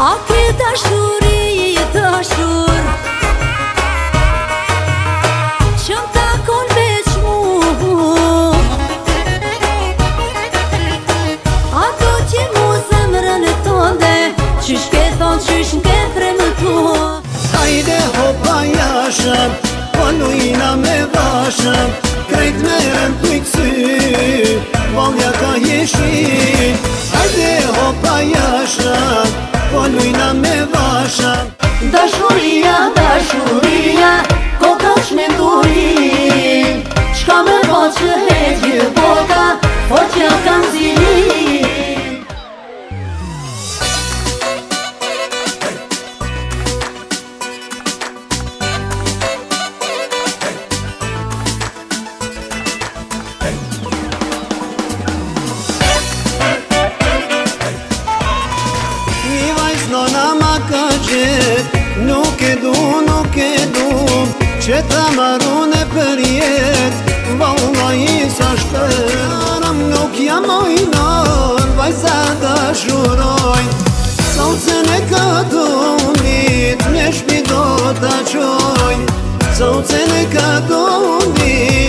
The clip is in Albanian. A ke dashuri i dashur Qëm të akon veç mu A do që mu zemrën e tonde Qysh ke thonë qysh nke fremë të Hajde hopa jashëm Po nujna me vashëm Krejt me rëm të i kësy Bolja ka jeshim Ina Ce tamarune periet, vallahi s-așper Am nochia mai nor, vai să da juroi Sau ce ne cadumit, ne-și pidota cioi Sau ți ne cadumit,